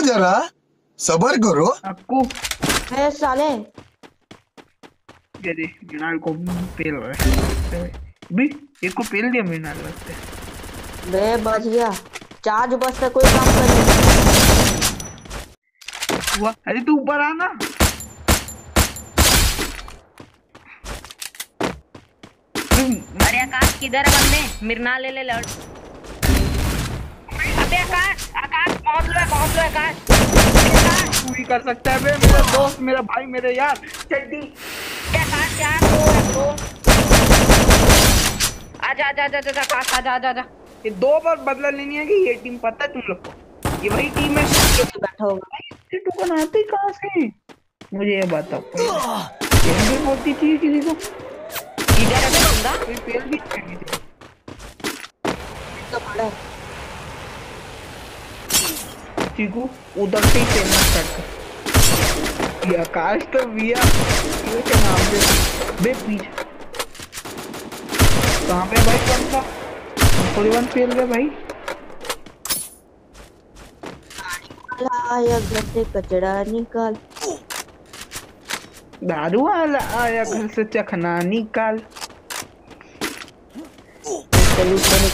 जरा सबर करो। आपको। ए साले। ये दे मृणाल को पेल रहा है। भी एक को पेल दिया मृणाल है। बे बच गया। चार्ज बस से कोई काम कर नहीं हुआ। अरे तू ऊपर आना अरे आकाश किधर है बंदे? मिरना ले ले लड़। अबे आकाश आकाश पहुँच लो पहुँच लो आकाश आकाश कर सकता है बे मेरा दोस्त मेरा भाई मेरे यार। चड्डी ये आकाश क्या तो है तो आजा आजा आजा आजा आकाश आजा आजा आजा ये दो बार बदला लेनी है कि ये टीम पता है तुम लोग को? ये वही टीम है। बैठा होगा। ये टोकन आते ही कहाँ से? मुझे ये बताओ। ये भी बोलती थी किसी को। किधर है बंदा कोई पेल भी नहीं थी तो बड़ा है। चीकू उधर से ही खेलना स्टार्ट कर। ये आकाश तो विया ये के नाम से बे पीछे। कहाँ पे भाई कौन सा? थोड़ी वन फेल गए भाई। आया घर से कचरा निकाल। दारू वाला आया घर से चखना निकाल।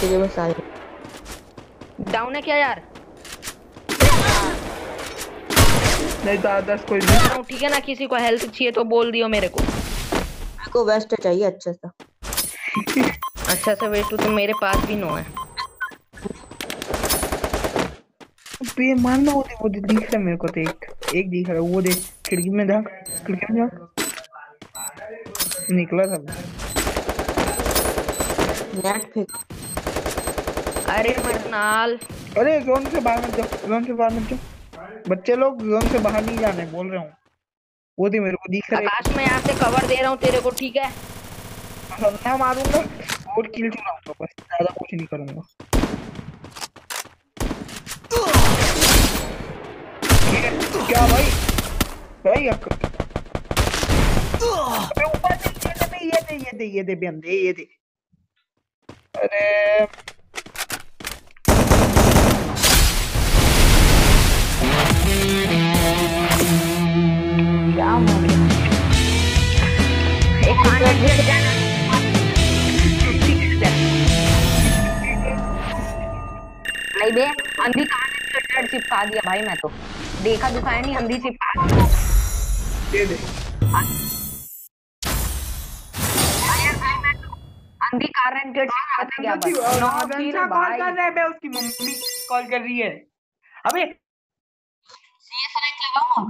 के डाउन है क्या यार? नहीं तो दस कोई नहीं। हाँ, ठीक है ना किसी को हेल्थ चाहिए तो बोल दियो मेरे को। मेरे को वेस्ट चाहिए अच्छा सा। अच्छा सा वेट तो मेरे पास भी नो है। पे मारना वो देख वो दिख रहा है मेरे को तो एक एक दिख रहा है वो देख। खिड़की में झाँक खिड़की में झाँक निकला था। नेट फेंक। अरे मरनाल अरे जोन से बाहर मत जाओ जोन से बाहर मत जाओ। बच्चे लोग जोन से बाहर नहीं जाने बोल रहा हूँ। वो दे मेरे को दिख रहा है। आकाश मैं यहाँ से कवर दे रहा हूँ तेरे को ठीक है? है मैं मारूँगा। और किल चुराऊँगा बस ज़्यादा कुछ नहीं करूँगा। क्या भाई? भाई ऊपर से ये दे ये दे ये दे ये दे बंदे ये दे। अरे नहीं बे अंधी कहाँ ने शटर चिपका दिया। भाई मैं तो। देखा दुखाया नहीं अंधी चिपका। दे दे। अंधी कार रेंटेड चिपका दिया आदंसा भाई नौ आदंसा किल कर रहा है बे उसकी मम्मी कॉल कर रही है। अबे। सीएस रैंक लगाऊँ